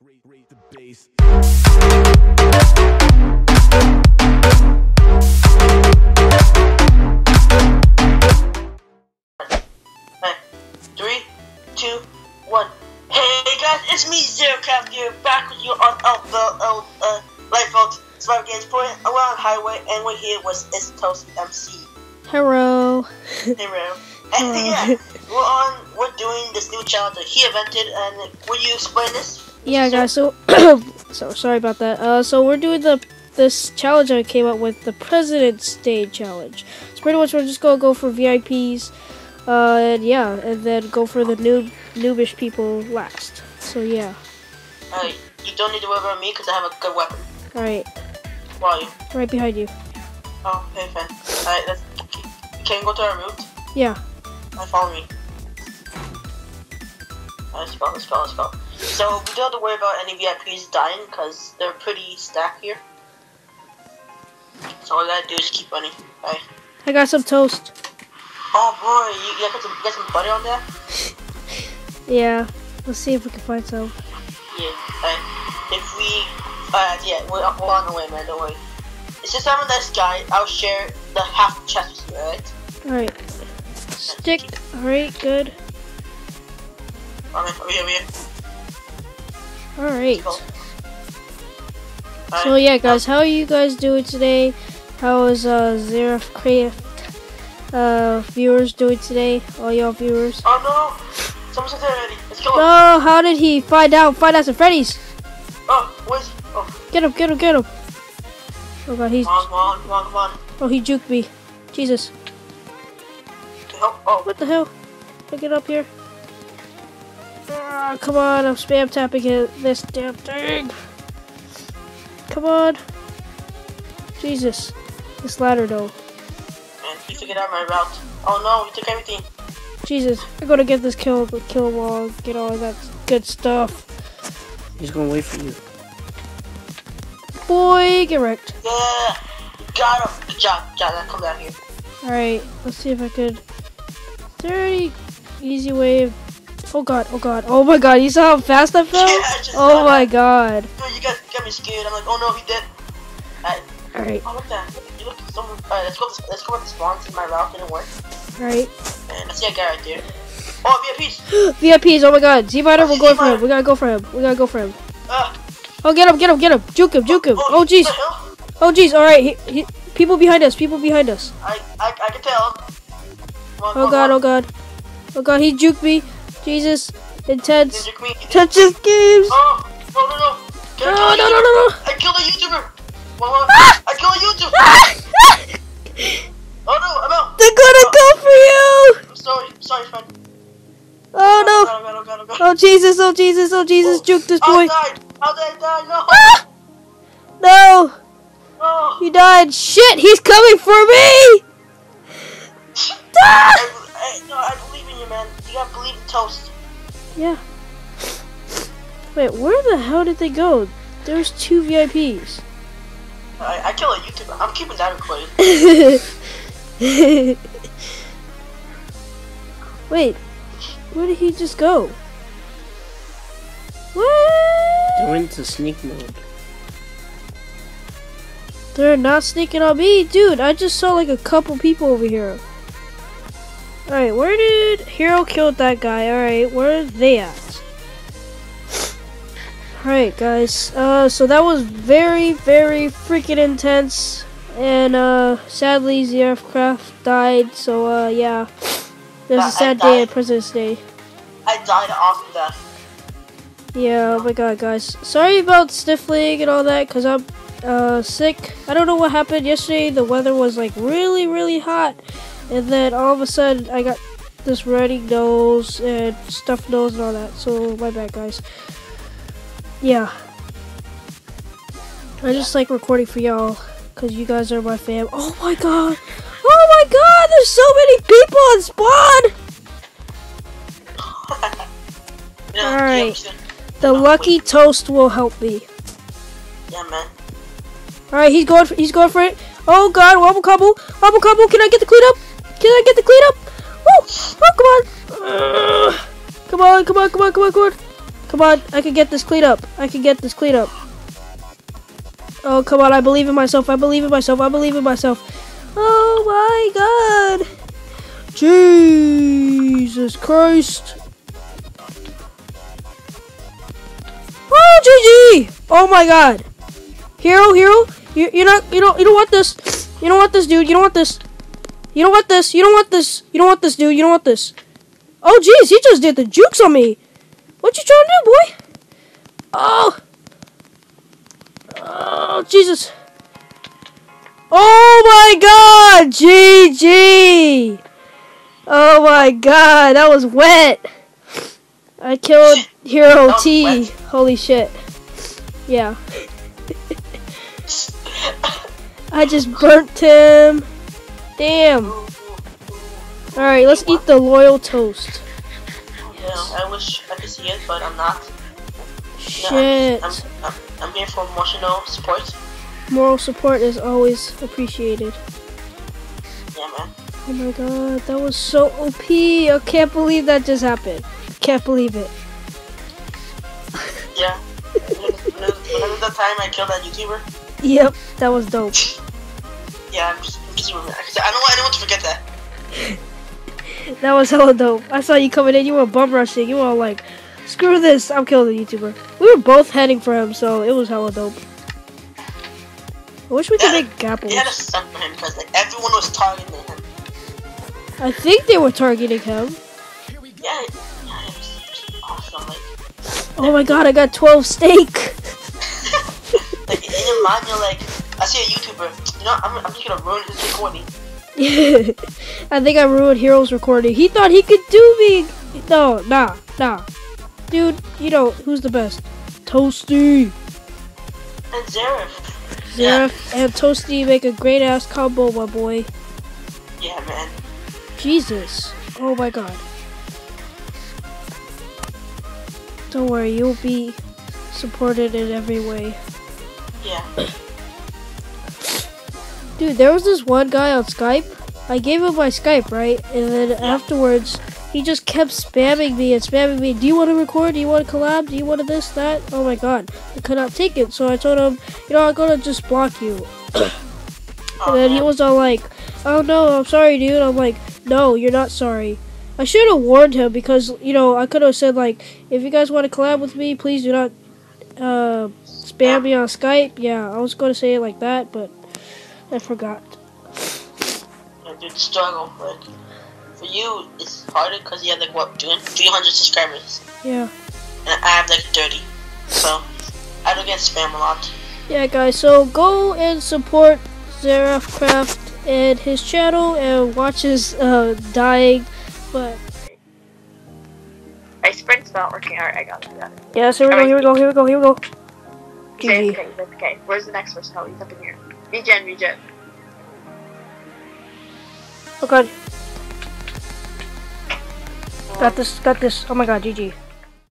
Three, two, one. Hey guys, it's me, ZerefCraft here, back with you on Elfville, uh, uh, Lifeboat, Survivor Games Point. We're on Highway, and we're here with It's Toast MC. Hello. Hey, Ram. And yeah, we're on, we're doing this new challenge that he invented, and will you explain this? Yeah, guys. So, so sorry about that. Uh, so we're doing the this challenge I came up with, the President's Day challenge. So pretty much we're just gonna go for VIPs, uh, and yeah, and then go for the noob noobish people last. So yeah. Uh, you don't need to worry about me, because I have a good weapon. All right, Where are you? right behind you. Oh, okay, fine. Alright, let's, can we go to our route? Yeah. Uh, follow me. Uh, Let's go, let's go, let's go. So, we don't have to worry about any VIPs dying because they're pretty stacked here. So all we gotta do is keep running. Alright. I got some toast. Oh boy, you, you got some, you got some butter on there? Yeah. Let's see if we can find some. Yeah. Alright. If we, uh, yeah, we're, we're on the way, man. Don't worry. It's just I'm nice guy. I'll share the half chest with you, alright? All right. Stick. All right. Good. Alright, over here, over here. All right. Go. So yeah, guys, how are you guys doing today? How is uh ZerefCraft uh viewers doing today? All y'all viewers. Oh no! Someone's there already. Let's go. No, how did he find out? Find out some Freddy's. Oh, where's? Oh, Get him, get him, get him. Oh god, he's come on, come on, come on, oh he juked me. Jesus, Help! Oh, what the hell? Pick it up here. Ah, come on, I'm spam tapping it, this damn thing. Come on. Jesus, this ladder though. man, you figured out my route. Oh no, you took everything. Jesus, I'm gonna get this kill, kill wall, get all that good stuff. He's gonna wait for you. Boy, get wrecked. Yeah, got him. Good job, good job. Come down here. Alright, let's see if I could. Is there any easy way of. Oh god, oh god, oh my god, you saw how fast I fell? Yeah, I Oh my that. god. Dude, you guys got me scared. I'm like, oh no, he did. Alright. Alright, Oh, what the? You look so. Alright, let's go. Let's go with the spawns. See, my route didn't work. alright. And I see a guy right there. Oh, VIPs. VIPs, oh my god. Z Miner, we're going for him. We gotta go for him. We gotta go for him. Ah. Oh, get him, get him, get him. Juke him, juke him. Oh jeez. what the hell? Oh jeez, alright. He, he, people behind us, people behind us. I, I, I can tell. On, Oh god, come oh god. Oh god, he juked me. Jesus. Intense. Touches games. Oh, no, no, no. No, no, no, no, no. I killed a YouTuber. One. Ah! I killed a YouTuber. Oh no, I'm out. They're gonna go for you! I'm sorry, sorry, friend. Oh no! Oh god, oh god, oh god. Oh Jesus, oh Jesus, oh Jesus, juke this I boy! died. How did I die? No. Ah! No! No. He died! Shit, he's coming for me! Ah! I, I, no, I believe in you, man. You gotta believe in toast. Yeah. Wait, where the hell did they go? There's two VIPs. I, I kill a YouTuber. I'm keeping that recorded. Wait, where did he just go? What? They went to sneak mode. They're not sneaking on me, dude. I just saw like a couple people over here. Alright, where did Hero killed that guy? Alright, where are they at? Alright, guys. Uh, so that was very, very freaking intense. And, uh, sadly, Craft died. So, uh, yeah. It was a sad day at. President's Day. I died an awesome death. Yeah, oh my god, guys. Sorry about sniffling and all that, because I'm uh, sick. I don't know what happened yesterday. The weather was like really, really hot. And then all of a sudden, I got this running nose and stuffed nose and all that. So, my bad, guys. Yeah. I just like recording for y'all, because you guys are my fam. Oh my god! Oh my god! There's so many people on spawn! You understand? The lucky toast will help me. Yeah, man. All right, he's going. For, he's going for it. Oh God, wobble cobble, wobble cobble. Can I get the cleanup? Can I get the cleanup? Oh, oh, come on. Ugh. come on, come on, come on, come on, come on. Come on, I can get this clean up. I can get this clean up. Oh, come on, I believe in myself. I believe in myself. I believe in myself. Oh my god. Jesus Christ. Oh, GG! Oh my god. Hero, hero, you, you're not, you don't, you don't want this. You don't want this, dude. You don't want this. You don't want this. You don't want this. You don't want this, dude. You don't want this. Oh, jeez, he just did the jukes on me. What you trying to do, boy? Oh. Oh, Jesus. Oh my god, GG. Oh my god, that was wet. I killed Hero T. wet. Holy shit. Yeah. I just burnt him. Damn. Alright, let's eat the loyal toast. Yeah, I wish I could see it, but I'm not. No, Shit. I'm, I'm, I'm here for emotional support. Moral support is always appreciated. Yeah, man. Oh my god, that was so OP. I can't believe that just happened. Can't believe it. Yeah. Remember the time I killed that YouTuber? Yep, that was dope. Yeah, I'm just, I'm just remembering. I don't want anyone to forget that. That was hella dope. I saw you coming in, you were bum rushing. You were all like, screw this, I'm killing the YouTuber. We were both heading for him, so it was hella dope. I wish we could Yeah, make gapples. They had for him because like everyone was targeting him. I think they were targeting him. Yeah, yeah, it it awesome. Like, Oh my god, I got 12 steak. like in your mind, you're like, I see a YouTuber. You know, I'm, I'm just gonna ruin his recording. I think I ruined Hero's recording. He thought he could do me. No, nah, nah. Dude, you know, who's the best? Toasty. And. Yeah. Zeref and Toasty make a great ass combo, my boy. Yeah, man. Jesus. Oh my god. Don't worry, you'll be supported in every way. Yeah. Dude, there was this one guy on Skype. I gave him my Skype, right? And then afterwards, he just kept spamming me and spamming me. Do you want to record? Do you want to collab? Do you want to this, that? Oh my god. I could not take it. So I told him, you know, I'm going to just block you. And then he was all like, "Oh no, I'm sorry, dude." I'm like, "No, you're not sorry." I should have warned him because you know I could have said like, "If you guys want to collab with me, please do not uh, spam me on Skype." Yeah, I was going to say it like that, but I forgot. Yeah, dude, struggle. Like, for you, it's harder because you have like what, 200 300 subscribers, Yeah, and I have like 30. So I don't get spam a lot. yeah, guys. So go and support ZerefCraft and his channel and watch his uh, dying. But My sprint's not working. Alright, I got it. I got it. yes, here we go. Here we go. Here we go. Here we go. Okay, okay, okay. Where's the next person? Oh, he's up in here. Regen, regen. Oh god. Got this. Got this. Oh my god. GG.